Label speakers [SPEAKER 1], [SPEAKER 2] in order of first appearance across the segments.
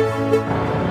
[SPEAKER 1] Música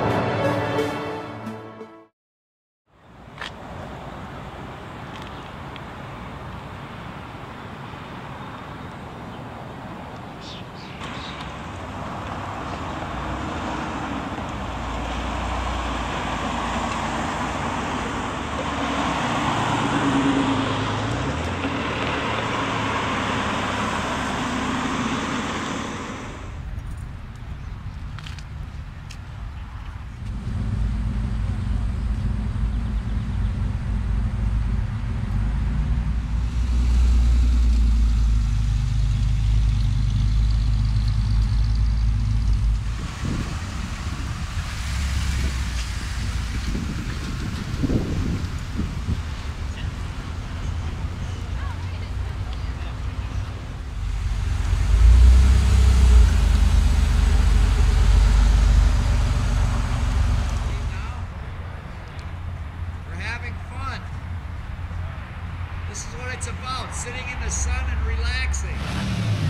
[SPEAKER 2] This is what it's about, sitting in the sun and relaxing. Wow.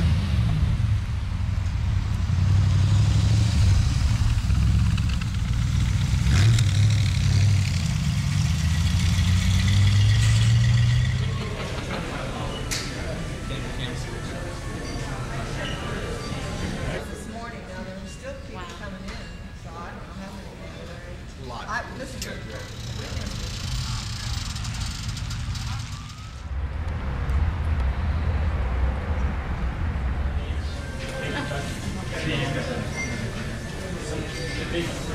[SPEAKER 3] Coming in, so I don't know how many. A lot. I, listen, we can big